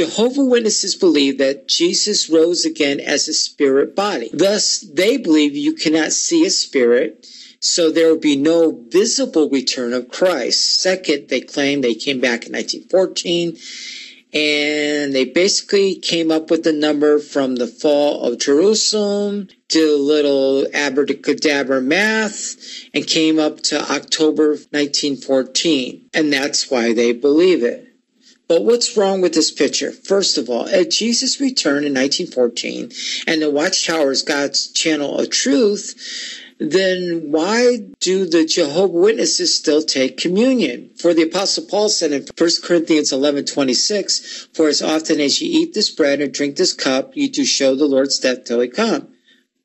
Jehovah Witnesses believe that Jesus rose again as a spirit body. Thus, they believe you cannot see a spirit, so there will be no visible return of Christ. Second, they claim they came back in 1914 and they basically came up with the number from the fall of Jerusalem, did a little abracadabra math, and came up to October 1914. And that's why they believe it. But what's wrong with this picture? First of all, at Jesus' return in 1914, and the Watchtower is God's channel of truth, then why do the Jehovah Witnesses still take communion? For the Apostle Paul said in 1 Corinthians 11 26, For as often as you eat this bread and drink this cup, you do show the Lord's death till he come.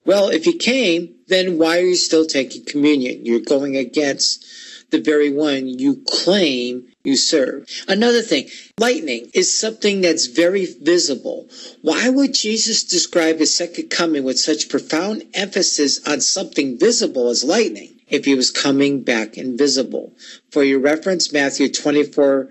Well, if he came, then why are you still taking communion? You're going against the very one you claim you serve. Another thing, lightning is something that's very visible. Why would Jesus describe his second coming with such profound emphasis on something visible as lightning if he was coming back invisible? For your reference, Matthew 24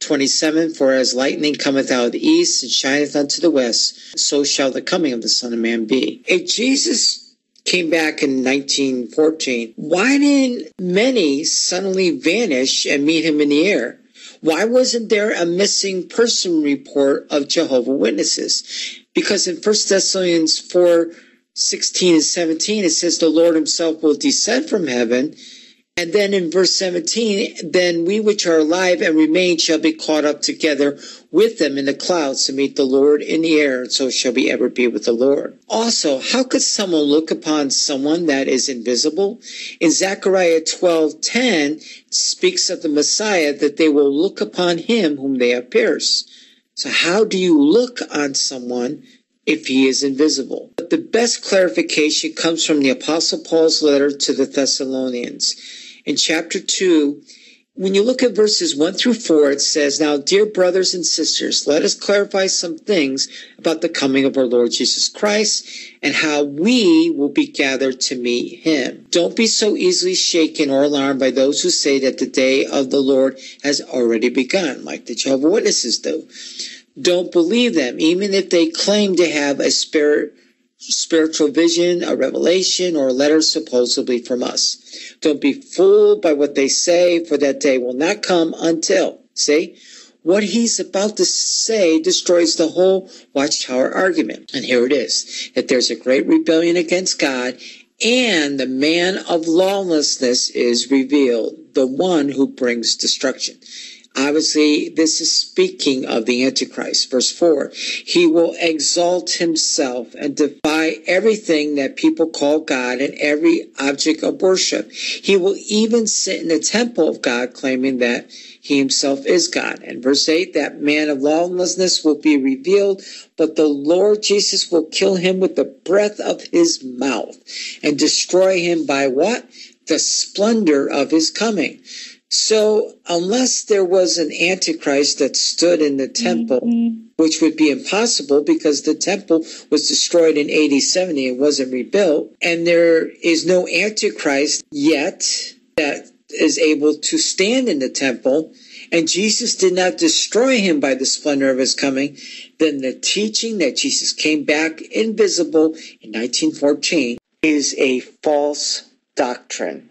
27 For as lightning cometh out of the east and shineth unto the west, so shall the coming of the Son of Man be. If Jesus came back in 1914, why didn't many suddenly vanish and meet him in the air? Why wasn't there a missing person report of Jehovah Witnesses? Because in 1 Thessalonians 4, 16 and 17, it says the Lord himself will descend from heaven and then in verse 17, then we which are alive and remain shall be caught up together with them in the clouds to meet the Lord in the air, and so shall we ever be with the Lord. Also, how could someone look upon someone that is invisible? In Zechariah 12:10 speaks of the Messiah that they will look upon him whom they have pierced. So how do you look on someone if he is invisible? But the best clarification comes from the Apostle Paul's letter to the Thessalonians in chapter 2, when you look at verses 1 through 4, it says, Now, dear brothers and sisters, let us clarify some things about the coming of our Lord Jesus Christ and how we will be gathered to meet him. Don't be so easily shaken or alarmed by those who say that the day of the Lord has already begun, like the Jehovah Witnesses do. Don't believe them, even if they claim to have a spirit spiritual vision, a revelation, or a letter supposedly from us. Don't be fooled by what they say, for that day will not come until, see, what he's about to say destroys the whole watchtower argument. And here it is, that there's a great rebellion against God and the man of lawlessness is revealed, the one who brings destruction. Obviously, this is speaking of the Antichrist. Verse 4 He will exalt himself and defy everything that people call God and every object of worship. He will even sit in the temple of God, claiming that he himself is God. And verse 8 That man of lawlessness will be revealed, but the Lord Jesus will kill him with the breath of his mouth and destroy him by what? The splendor of his coming. So, unless there was an antichrist that stood in the temple, mm-hmm. which would be impossible because the temple was destroyed in AD 70 and wasn't rebuilt, and there is no antichrist yet that is able to stand in the temple, and Jesus did not destroy him by the splendor of his coming, then the teaching that Jesus came back invisible in 1914 is a false doctrine.